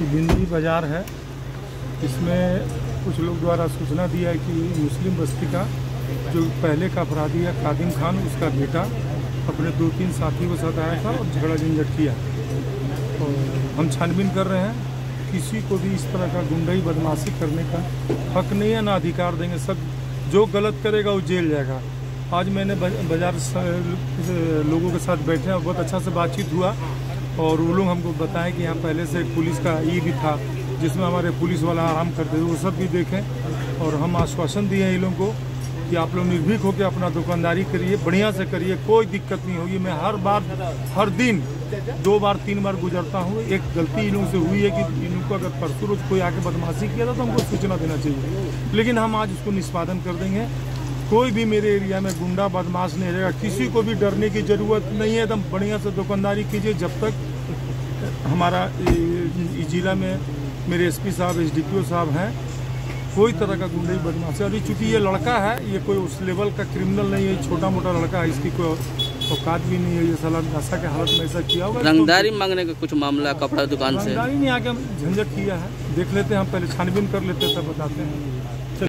बिंदी बाज़ार है। इसमें कुछ लोग द्वारा सूचना दिया है कि मुस्लिम बस्ती का जो पहले का अपराधी है, कादिम खान, उसका बेटा अपने दो तीन साथियों के साथ आया था और झगड़ा झंझट किया। और हम छानबीन कर रहे हैं। किसी को भी इस तरह का गुंडई, बदमाशी करने का हक नहीं है, ना अधिकार देंगे। सब जो गलत करेगा, वो जेल जाएगा। आज मैंने बाज़ार लोगों के साथ बैठे हैं, बहुत अच्छा से बातचीत हुआ। और वो लोग हमको बताएँ कि यहाँ पहले से पुलिस का ई भी था, जिसमें हमारे पुलिस वाला आराम करते थे, वो सब भी देखें। और हम आश्वासन दिए हैं इन लोगों को कि आप लोग निर्भीक होकर अपना दुकानदारी करिए, बढ़िया से करिए, कोई दिक्कत नहीं होगी। मैं हर बार, हर दिन, दो बार, तीन बार गुजरता हूँ। एक गलती इन लोगों से हुई है कि इन को अगर परसों रोज कोई आके बदमाशी किया था तो हमको सूचना देना चाहिए। लेकिन हम आज उसको निष्पादन कर देंगे। कोई भी मेरे एरिया में गुंडा बदमाश नहीं रहेगा। किसी को भी डरने की ज़रूरत नहीं है। एकदम बढ़िया से दुकानदारी कीजिए। जब तक हमारा जिला में मेरे एसपी साहब एसडीपीओ साहब हैं कोई तरह का गुंडई बदमाशी अभी चूँकि ये लड़का है ये कोई उस लेवल का क्रिमिनल नहीं है। छोटा मोटा लड़का है इसकी कोई औकात भी नहीं है। ये साला नशा के हालत में ऐसा किया होगा रंगदारी मांगने का कुछ मामला कपड़ा दुकान से? रंगदारी नहीं आके हम झंझट किया है। देख लेते हैं हम पहले छानबीन कर लेते हैं तब बताते हैं।